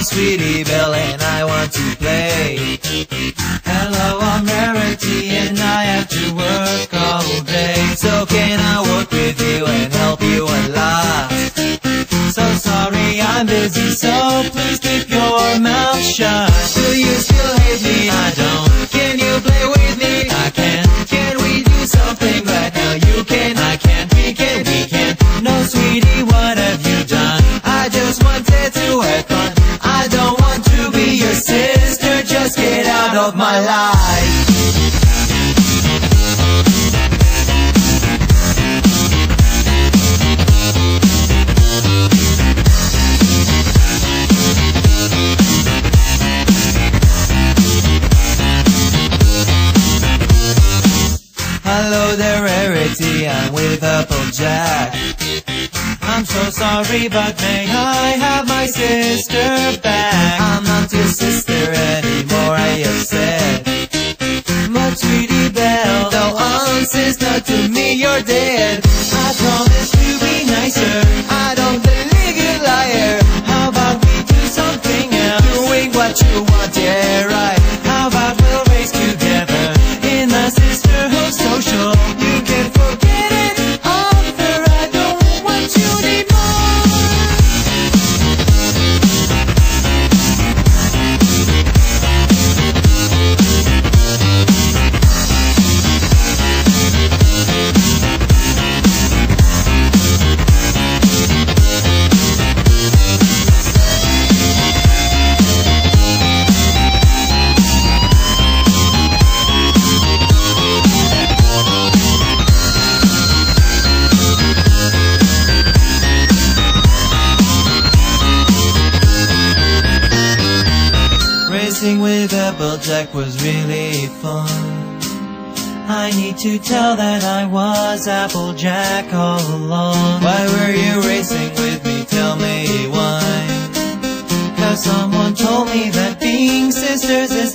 I'm Sweetie Belle and I want to play. Hello, of my life. Hello there, Rarity, I'm with Applejack. I'm so sorry, but may I have my sister back? I'm not your sister to me, you're dead. I promise Applejack was really fun. I need to tell that I was Applejack all along. Why were you racing with me? Tell me why. Cause someone told me that being sisters is